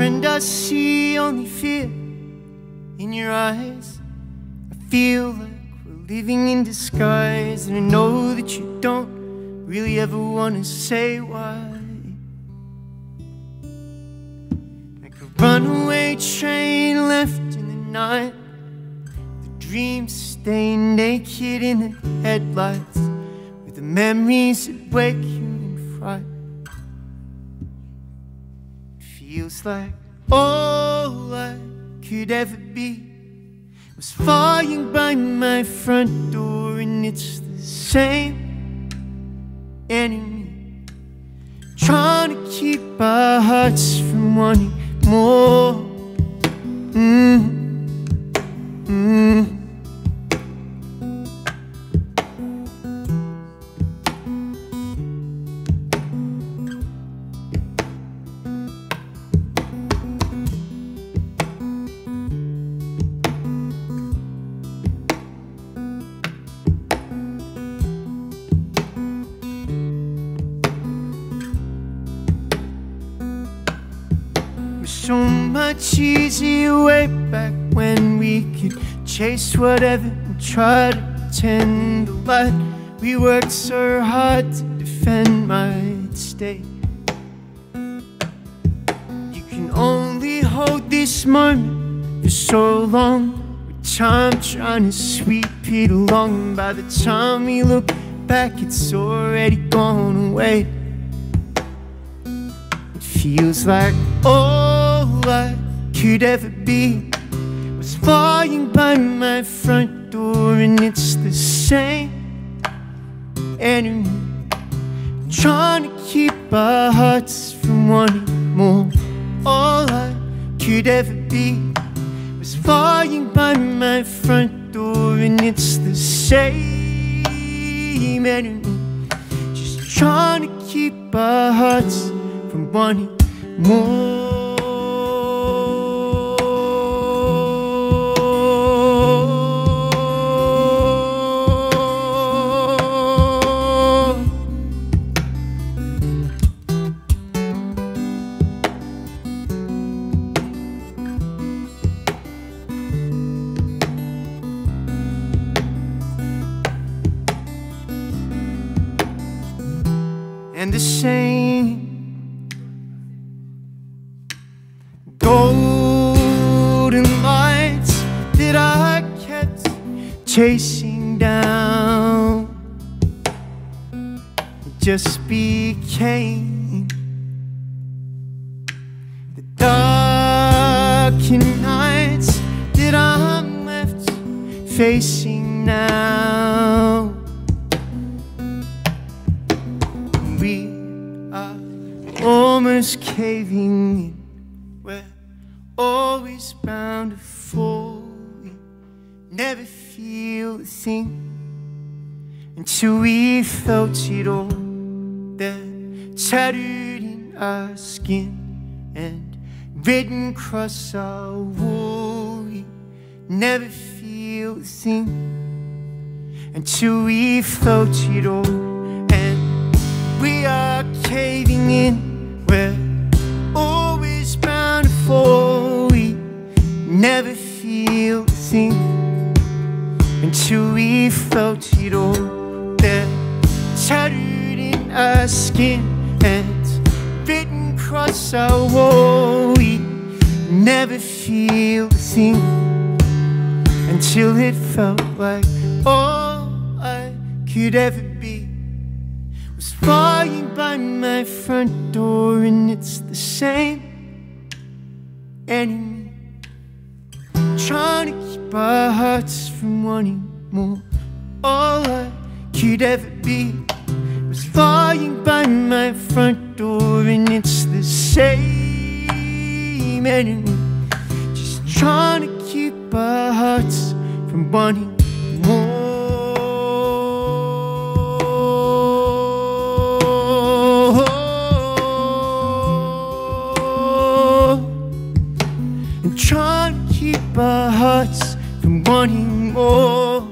Friend, I see only fear in your eyes. I feel like we're living in disguise, and I know that you don't really ever want to say why. Like a runaway train left in the night, the dreams stay naked in the headlights, with the memories that wake Like all I could ever be was falling by my front door, and it's the same enemy trying to keep our hearts from wanting more. Easier way back when we could chase whatever and try to pretend light we worked so hard to defend my state. You can only hold this moment for so long. With time trying to sweep it along. By the time we look back, it's already gone away. It feels like all I could ever be was falling by my front door, and it's the same enemy trying to keep our hearts from wanting more. All I could ever be was falling by my front door, and it's the same enemy just trying to keep our hearts from wanting more. Same golden lights that I kept chasing down just became the darkened nights that I'm left facing now. Caving in. We're always bound to fall. We never feel a thing until we felt it all. There, tattooed in our skin and written across our wall. We never feel a thing until we felt it all. And we are caving in. Skin and written across our wall. We never feel a thing until it felt like all I could ever be was falling by my front door, and it's the same enemy trying to keep our hearts from wanting more. All I could ever be was falling by my front door, and it's the same enemy just trying to keep our hearts from wanting more. And trying to keep our hearts from wanting more.